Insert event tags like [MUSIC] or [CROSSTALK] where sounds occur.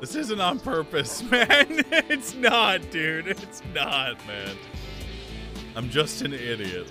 This isn't on purpose, [LAUGHS] man. it's not, dude. It's not, man. I'm just an idiot.